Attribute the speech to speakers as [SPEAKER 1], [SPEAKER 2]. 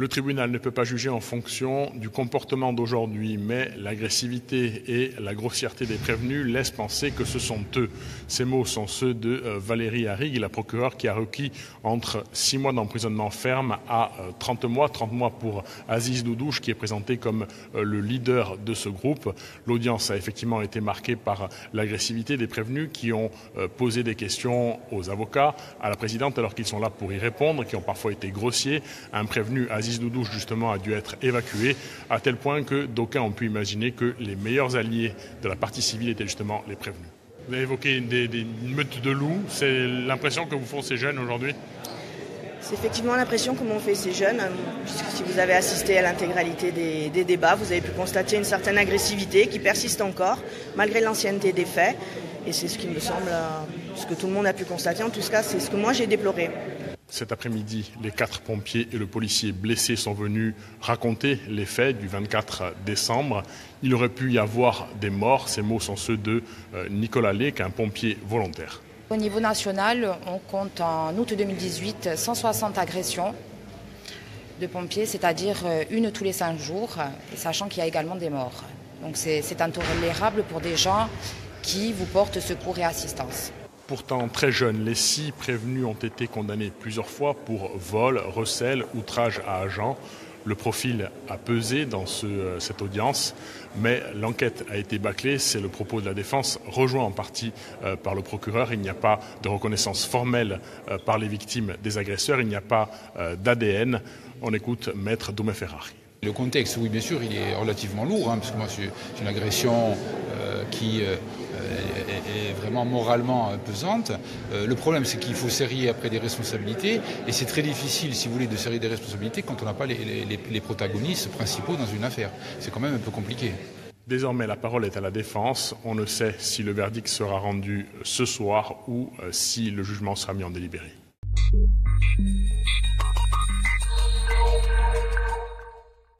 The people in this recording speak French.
[SPEAKER 1] Le tribunal ne peut pas juger en fonction du comportement d'aujourd'hui, mais l'agressivité et la grossièreté des prévenus laissent penser que ce sont eux. Ces mots sont ceux de euh, Valérie Harrig, la procureure qui a requis entre 6 mois d'emprisonnement ferme à 30 euh, mois, 30 mois pour Aziz Doudouche qui est présenté comme euh, le leader de ce groupe. L'audience a effectivement été marquée par l'agressivité des prévenus qui ont posé des questions aux avocats, à la présidente alors qu'ils sont là pour y répondre, qui ont parfois été grossiers. Un prévenu Aziz Aziz Doudouche, justement, a dû être évacué, à tel point que d'aucuns ont pu imaginer que les meilleurs alliés de la partie civile étaient justement les prévenus. Vous avez évoqué des, des meutes de loups. C'est l'impression que vous font ces jeunes aujourd'hui?
[SPEAKER 2] C'est effectivement l'impression que m'ont fait ces jeunes, puisque si vous avez assisté à l'intégralité des, des, débats, vous avez pu constater une certaine agressivité qui persiste encore, malgré l'ancienneté des faits. Et c'est ce qui me semble, euh, ce que tout le monde a pu constater, en tout cas, c'est ce que moi j'ai déploré.
[SPEAKER 1] Cet après-midi, les quatre pompiers et le policier blessé sont venus raconter les faits du 24 décembre. Il aurait pu y avoir des morts. Ces mots sont ceux de euh, Nicolas Lec, un pompier volontaire.
[SPEAKER 3] Au niveau national, on compte en août 2018 160 agressions de pompiers, c'est-à-dire euh, une tous les cinq jours, sachant qu'il y a également des morts. Donc c'est intolérable pour des gens qui vous portent secours et assistance
[SPEAKER 1] pourtant très jeunes. Les six prévenus ont été condamnés plusieurs fois pour vol, recel, outrage à agent. Le profil a pesé dans euh, cette audience, mais l'enquête a été bâclée. C'est le propos de la défense, rejoint en partie euh, par le procureur. Il n'y a pas de reconnaissance formelle euh, par les victimes des agresseurs. Il n'y a pas d'ADN. On écoute Maître Doumé Ferrari.
[SPEAKER 4] Le contexte, oui, bien sûr, il est relativement lourd, hein, parce que moi, c'est une agression qui est vraiment moralement pesante. Euh, le problème, c'est qu'il faut serrer après des responsabilités, et c'est très difficile, si vous voulez, de serrer des responsabilités quand on n'a pas les, protagonistes principaux dans une affaire. C'est quand même un peu compliqué.
[SPEAKER 1] Désormais, la parole est à la défense. On ne sait si le verdict sera rendu ce soir ou euh, si le jugement sera mis en délibéré.